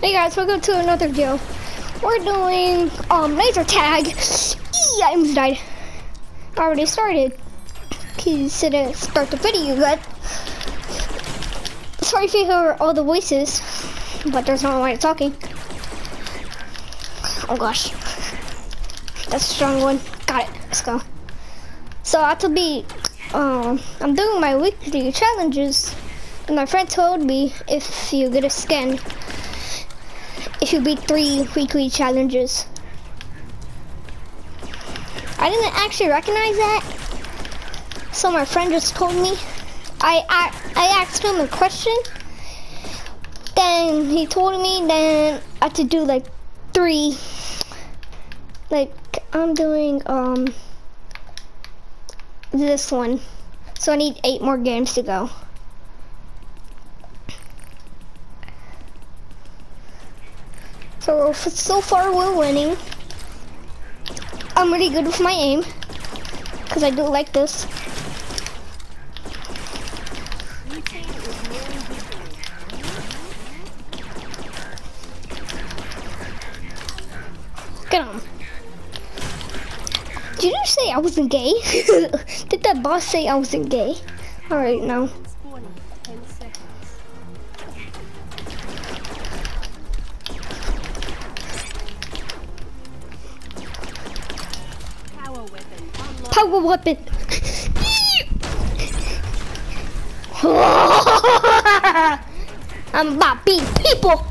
Hey guys, welcome to another video. We're doing um laser tag. Eee, I almost died. I already started. He said to start the video yet. Sorry if you hear all the voices, but there's no one talking. Oh gosh. That's a strong one. Got it. Let's go. So I have to be um I'm doing my weekly challenges. And my friend told me if you get a skin you beat three weekly challenges. I didn't actually recognize that. So my friend just told me. I, I, I asked him a question. Then he told me then I had to do like three. Like I'm doing um this one. So I need eight more games to go. So, so far we're winning. I'm really good with my aim. Because I do like this. Get on. Did you say I wasn't gay? Did that boss say I wasn't gay? Alright, now. Power weapon. I'm about to beat people.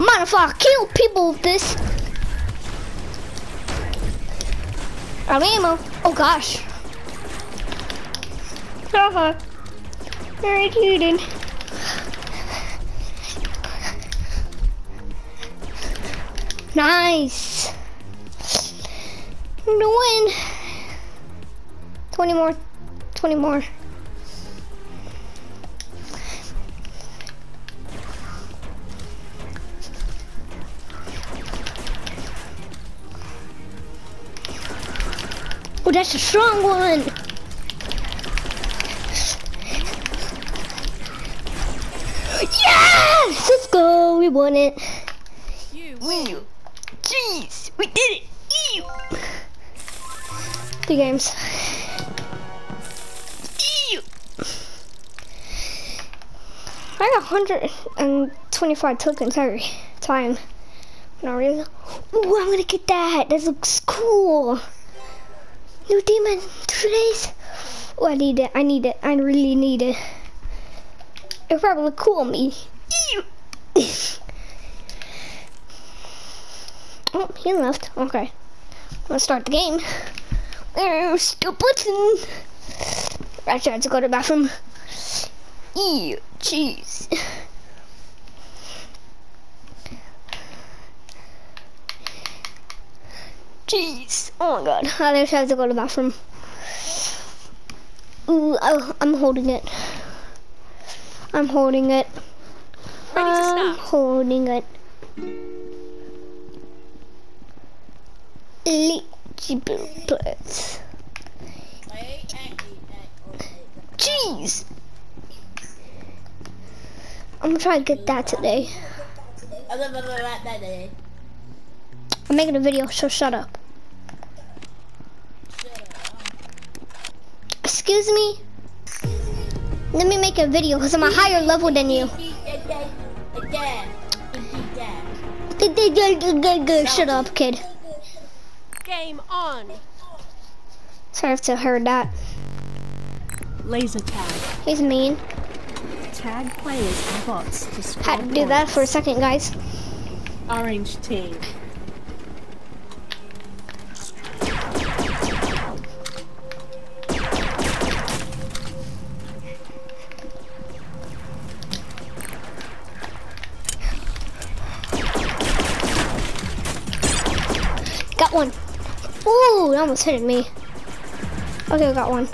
Mind if I kill people with this? I'm ammo. Oh gosh. Haha. Very cheating. Nice. I'm gonna win. 20 more. 20 more. Oh, that's a strong one. Yes! Let's go. We won it. You win. Jeez, we did it. Ew. Three games. I got 125 tokens every time. No reason. Ooh, I'm gonna get that. That looks cool. New demon, two days. Oh, I need it. I need it. I really need it. It'll probably look cool on me. Oh, he left. Okay. Let's start the game. There's the button. Actually, I have to go to the bathroom. Ew, jeez. Jeez. Oh my god. I just have to go to the bathroom. Ooh, I, I'm holding it. I'm holding it. Ready to I'm stop. holding it. Eligible players. Jeez. I'm gonna try to get that today. I'm making a video, so shut up. Excuse me? Let me make a video because I'm a higher level than you. Shut up, kid. Game on. Sorry if I heard that. Laser tag. He's mean. Tag players and bots to score Had to do that for a second, guys. Orange team. Got one. Ooh, that almost hit me. Okay, I got one.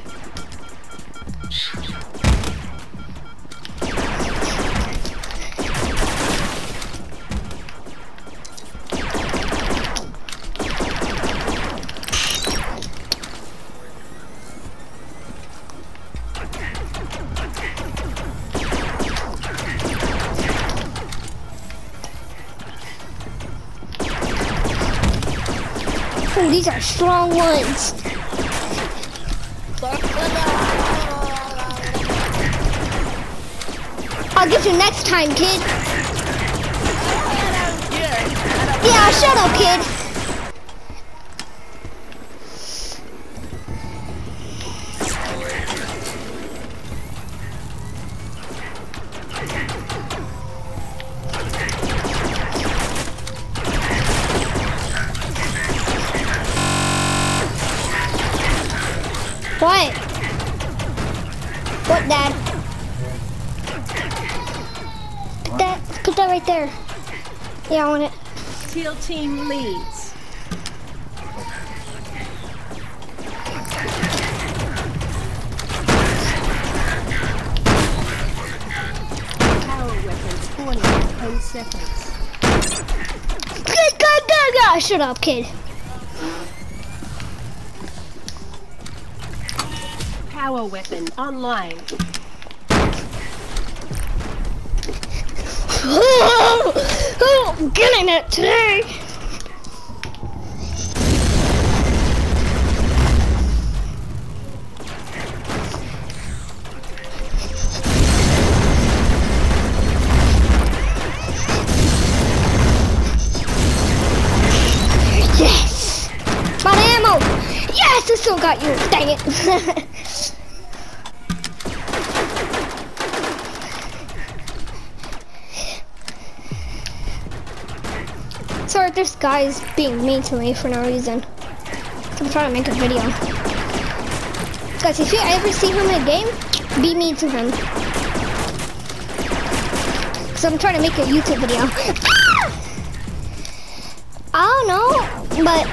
Oh, these are strong ones. I'll get you next time, kid. Yeah, shut up, kid. What? What, Dad? Put that, put that right there. Yeah, I want it. Teal team leads. Power weapon spawning in 10 seconds. Go, go, go, go! Shut up, kid. Power weapon online. oh, I'm getting it today. Yes, I still got you. Dang it. If this guy is being mean to me for no reason. I'm trying to make a video. Guys, if you ever see him in a game, be mean to him. Because I'm trying to make a YouTube video. Ah! I don't know, but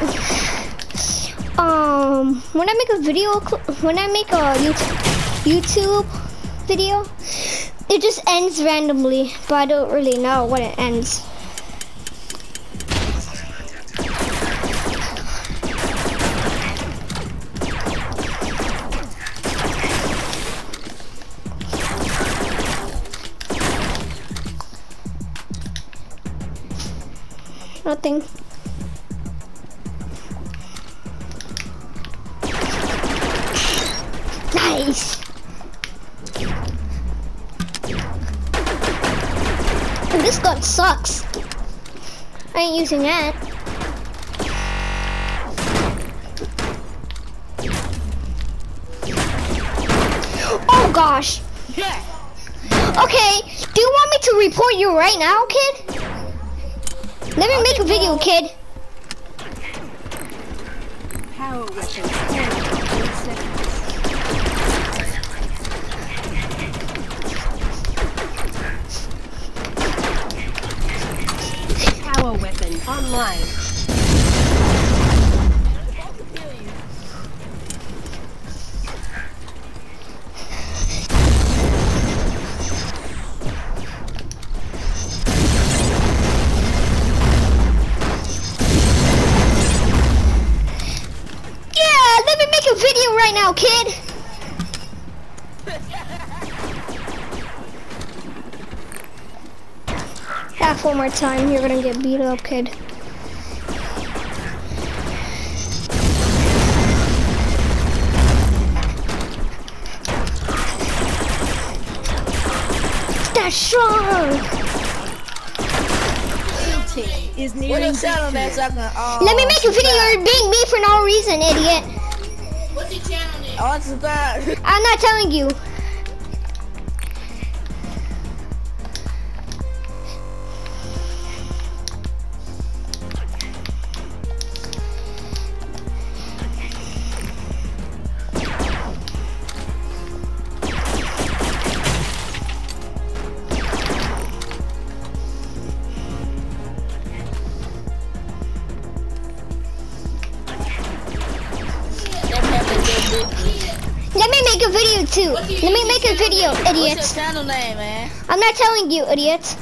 um, when I make a video, when I make a YouTube video, it just ends randomly, but I don't really know when it ends. Nothing. Nice. This gun sucks. I ain't using that. Oh gosh. Okay, do you want me to report you right now, kid? Let me make a video, kid. Power weapon spawning in 10 seconds. Power weapon online. Now, kid. Half one more time, you're gonna get beat up, kid. That's strong. Is What nearing your channel name victory. so I can, Let me make a video. Oh, you're being me for no reason, idiot. Oh, subscribe. I'm not telling you. Let me make a video too. Let me make a video, What's your idiots. channel name, man? I'm not telling you, idiots.